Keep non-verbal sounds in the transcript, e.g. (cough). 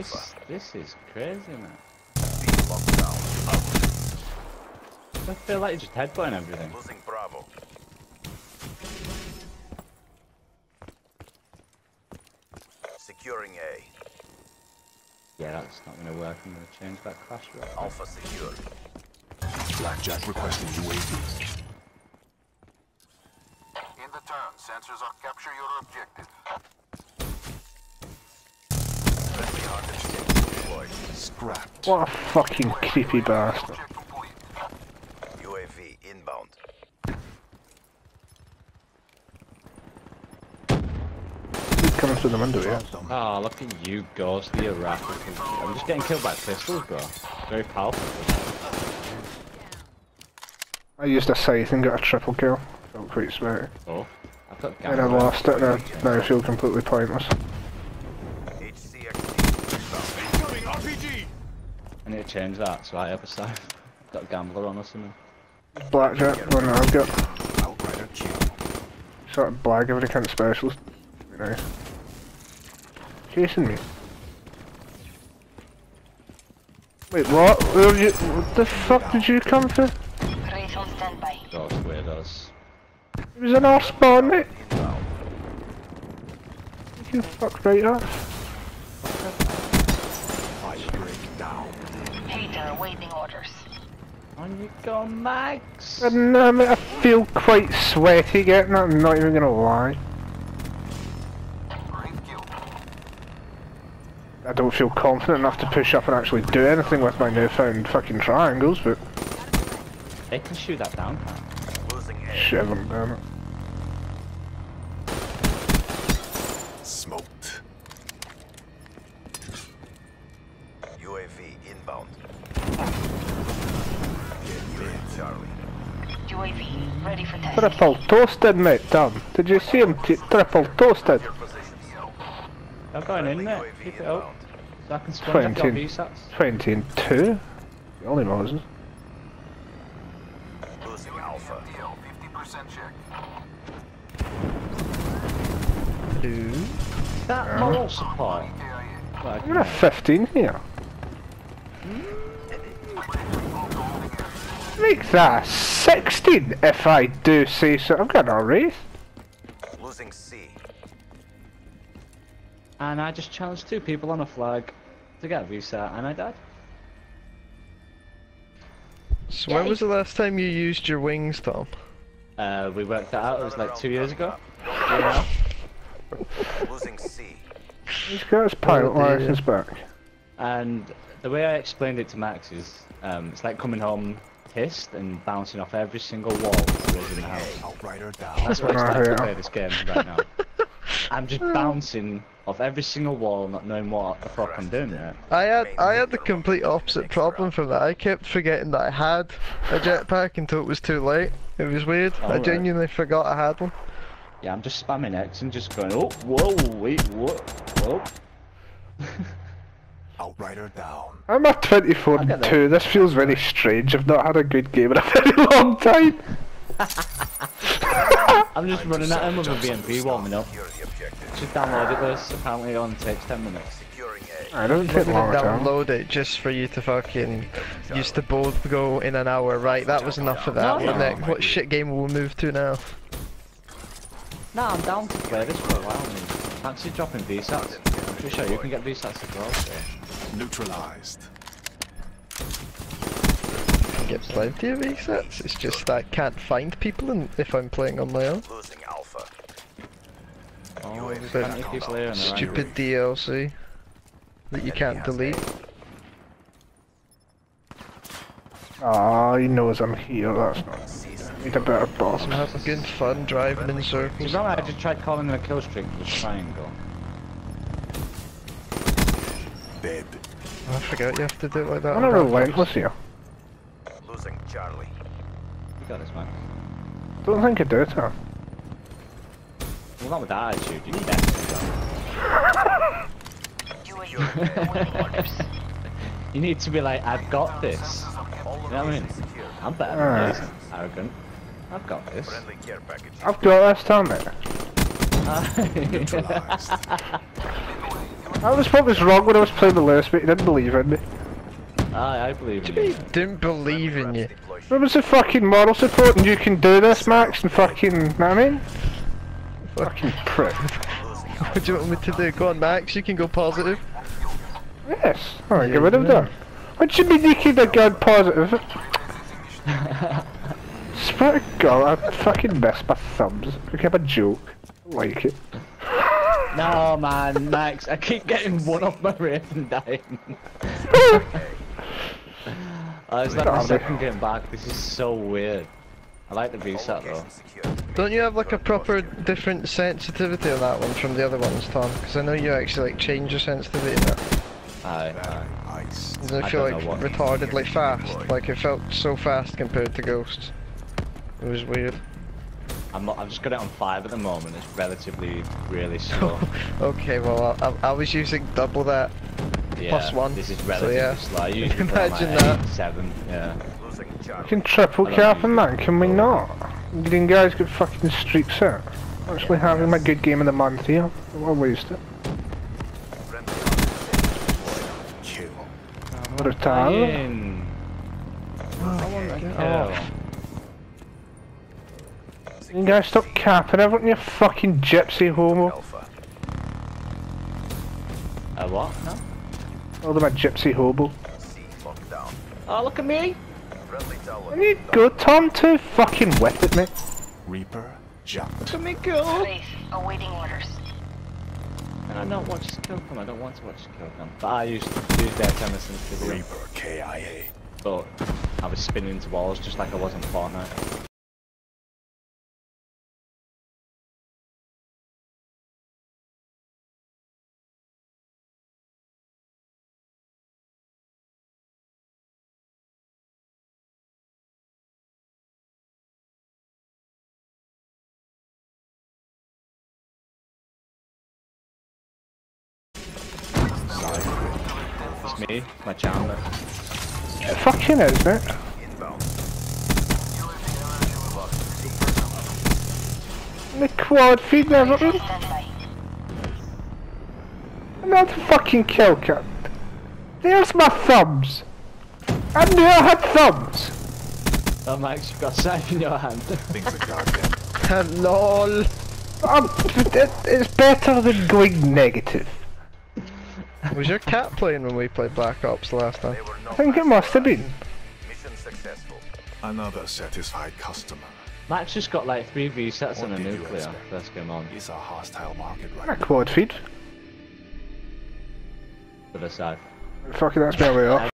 This, Alpha. this is crazy, man. B locked down. Out. I feel like you're just headbutting everything. Losing Bravo. Securing A. Yeah, that's not gonna work. I'm gonna change that class rate. Alpha secure. Blackjack requesting UAV. In the turn, sensors are capture your objective. Scrapped. What a fucking creepy bastard. UAV inbound. He's coming through the window, yeah. Dropped. Oh, look at you, Ghost, the erratic. I'm just getting killed by pistols, bro. Very powerful. I used a scythe and got a triple kill. Don't quite sweaty. Oh, I've got And I gamma. lost it and I now feel completely pointless. I need to change that, so I have a side. (laughs) Got a gambler on or something. Blackjack, one that I've got. Outrider kill. Sort of blag every kind of specialist. Very nice. Chasing me. Wait, what? Where you, what the fuck did you come for? Wraith on standby. Ghost weirdos. It was an off spawn, mate. inbound. You fuck right off. Awaiting orders. On you go, Max! And um, I feel quite sweaty getting it, I'm not even gonna lie. I don't feel confident enough to push up and actually do anything with my newfound fucking triangles, but They can shoot that down, can't Losing shit, I haven't done it. Smoked. UAV inbound. Charlie. UAV ready for testing. Triple toasted, mate, Tom. Did you see him t triple toasted? Your they? I'm going in Friendly there. UAV Keep it up. inbound. So I can sponge your Twenty. VSATs. 20 and 2? The only Moses. Losing Alpha. DL, 50% check. That moral support. KIA. Like, I'm at 15 here. Hmm. Make that 16 if I do say so. I've got a race. Losing C. and I just challenged two people on a flag to get a VSAT, and I died. So when was the last time you used your wings, Tom? Uh, we worked that out. It was like two years ago. You know? Losing C. He's got his pilot Oh, license back. And the way I explained it to Max is, um, it's like coming home pissed and bouncing off every single wall there is in the house. That's what it's like to play this game right now. (laughs) I'm just bouncing off every single wall, not knowing what the fuck I'm doing there. I had I had the complete opposite problem from that. I kept forgetting that I had a jetpack until it was too late. It was weird. I Alright. genuinely forgot I had one. Yeah, I'm just spamming X and just going, oh, whoa, wait, whoa, whoa. (laughs) Outrider down. I'm at 24 and 2. This feels very strange. I've not had a good game in a (laughs) very long time. (laughs) I'm just running at him with a BMP warming up. Secure the objective. Just download it this, apparently it only takes 10 minutes. Securing A. I don't I'm take gonna long download it just for you to fucking used to both go in an hour. Right, that was enough of that. No, What, no. next? what shit game will we move to now? Nah, I'm down to play this for a while. I mean, fancy dropping VSATs. I'm pretty sure you can get VSATs as well, so. Neutralized. I get plenty of resets. It's just that I can't find people and if I'm playing on my own. Losing Alpha. Oh, there's plenty of people here on right. Stupid DLC that you can't delete. Ah, he knows I'm here. That's not. Need a better boss. I'm having fun driving in Do circles. you remember I just tried calling in a kill streak with triangle? Dead. I forgot you have to do it like that. I'm not Half-Life. relentless here. Losing Charlie. You got this, man. Don't think I do, Tom. Well, not with that attitude, you definitely UAV awaiting orders. You need to be like, I've got this. You know what I mean? I'm better than Alright. this. Arrogant. I've got this. Friendly care package. I've got this, Tom, mate. (laughs) (laughs) Neutralized. That was what was wrong when I was playing the last bit. He didn't believe in me. Aye, I believe in He you. didn't believe in you. Deploy Where was the fucking moral support and you can do this, Max, and fucking, know what I mean? Fucking prick. (laughs) What do you want me to do? Go on, Max. You can go positive. Yes, alright, get rid of that. What do you mean you can have gone positive? (laughs) Swear to God, I fucking miss my thumbs. I have a joke. I like it. No, man, Max, I keep getting one off my wrist and dying. (laughs) oh, it's like my Darn it. second game back. This is so weird. I like the All reset though. Don't you have like a proper different sensitivity on that one from the other ones, Tom? Because I know you actually like change your sensitivity in it. Aye, aye. Ice. Does it I feel like know what- retarded, like fast? Like it felt so fast compared to Ghosts. It was weird. I'm not, I've just got it on five at the moment. It's relatively really (laughs) slow. okay, well I, I, I was using double that. Yeah, Plus one, This is so relatively yeah. slow. I usually (laughs) put on like Imagine eight, that. seven. Yeah. Losing We Charlie. can triple I don't cap use him, it. man, can we oh. not? Getting guys good fucking streaks out. Actually having my good game of the month here. I'll waste it. Friendly Kill. What a time. Ian. You guys stop capping everything, you fucking gypsy homo. Alpha. A what? No? All of my gypsy hobo. C. Oh, look at me. Friendly tower. There you go, Tom, too fucking with it, mate. Reaper. Jumped. Look at me go. Wraith, awaiting orders. And I don't watch kill cam. I don't want to watch kill cam. But I used to use their tennis and video. Reaper. KIA. But I was spinning into walls just like I was in Fortnite. Me, my Chandler. It fucking is, mate. The quad feed and Wraith on everything. standby. Another fucking kill cut. There's my thumbs. I knew I had thumbs. Oh Max, you've got a knife in your hand. Things are goddamn. (laughs) lol. Um, I'm, it, it's better than going negative. Was your cat playing when we played Black Ops last time? I think it must have been. mission successful. Another satisfied customer. Max just got like three resets and a What did you nuclear expect? first game on. It's a hostile market A right now. quad feed. To the side. Fucking that's my way off.